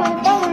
准备